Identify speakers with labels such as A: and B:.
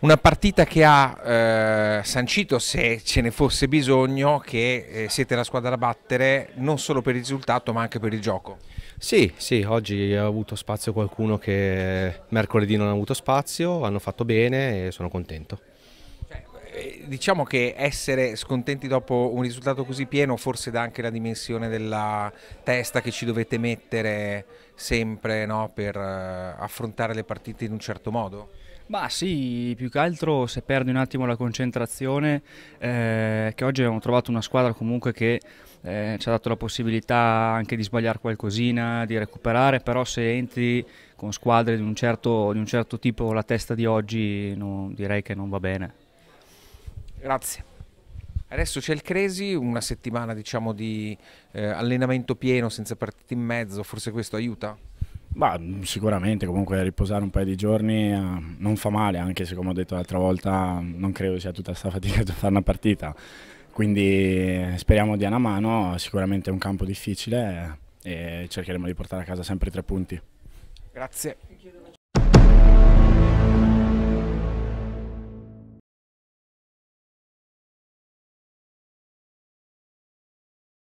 A: Una partita che ha eh, sancito, se ce ne fosse bisogno, che eh, siete la squadra da battere non solo per il risultato ma anche per il gioco.
B: Sì, sì, oggi ha avuto spazio qualcuno che mercoledì non ha avuto spazio, hanno fatto bene e sono contento.
A: Eh, diciamo che essere scontenti dopo un risultato così pieno forse dà anche la dimensione della testa che ci dovete mettere sempre no, per eh, affrontare le partite in un certo modo.
C: Ma sì, più che altro se perdi un attimo la concentrazione, eh, che oggi abbiamo trovato una squadra comunque che eh, ci ha dato la possibilità anche di sbagliare qualcosina, di recuperare, però se entri con squadre di un certo, di un certo tipo la testa di oggi no, direi che non va bene.
A: Grazie. Adesso c'è il Cresi, una settimana diciamo di eh, allenamento pieno senza partite in mezzo, forse questo aiuta?
D: Bah, sicuramente, comunque riposare un paio di giorni eh, non fa male, anche se come ho detto l'altra volta non credo sia tutta questa fatica per fare una partita. Quindi speriamo di una mano, sicuramente è un campo difficile e cercheremo di portare a casa sempre i tre punti.
A: Grazie.